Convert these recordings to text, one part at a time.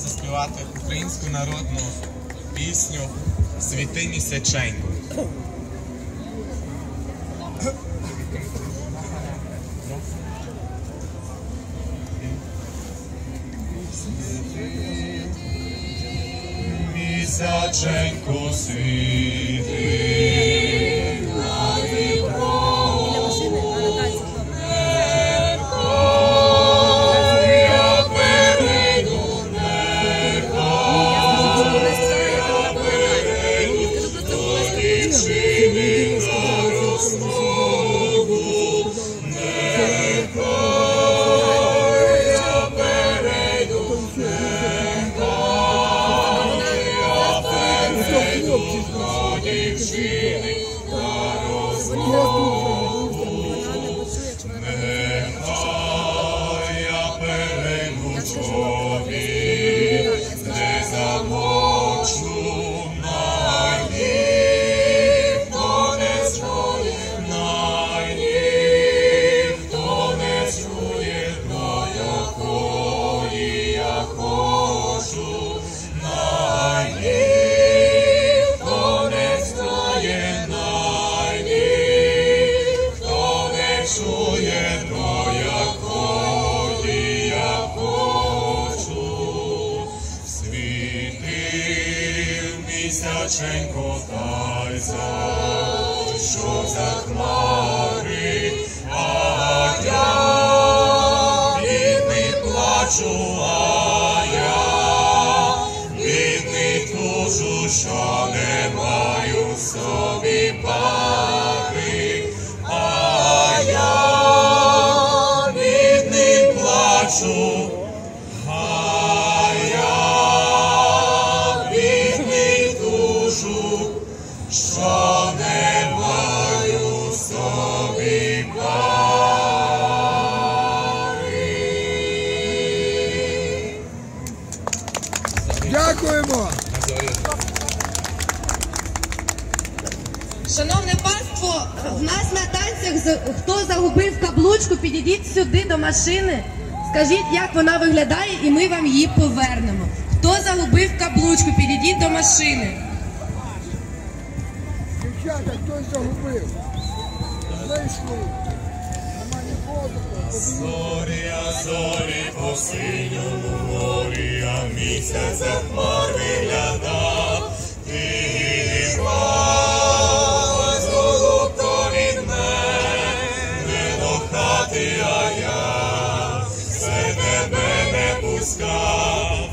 заспівати українську народну пісню Світи місяченько. Місяченько світи, місяченько та за, що за хмари, а я бідний плачу, а я бідний тужу, що не маю собі пари, Дякуємо! Шановне панство, в нас на танцях хто загубив каблучку, підійдіть сюди до машини. Скажіть, як вона виглядає, і ми вам її повернемо. Хто загубив каблучку, підійдіть до машини. Дівчата, хтось загубив. Знайшли. Нема нікого. Зорі, по синьому морі, а місяць за хмар вигляда. Ти голубко від мене до хати, а я все тебе не пускав.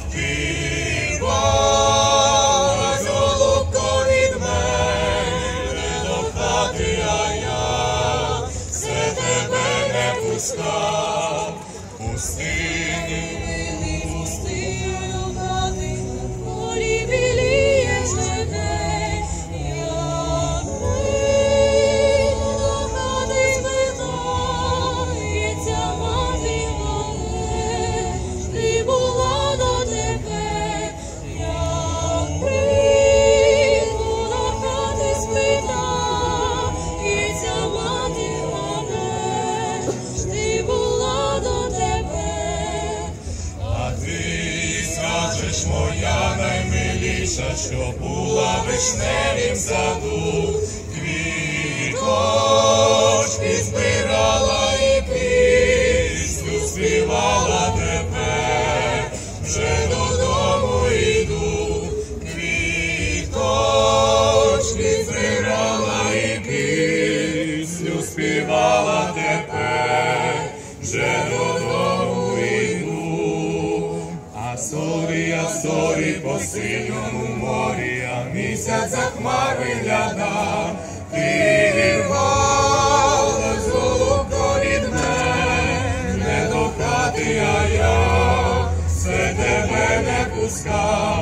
Голубко від мене до хати, а я все тебе не пускав. singing. Моя наймиліша, що була вишневім саду, зорі, а зорі по синьому морі, а місяць за хмари гляда, Ти вірвалась, голубко мене до хати, а я все тебе не пускав.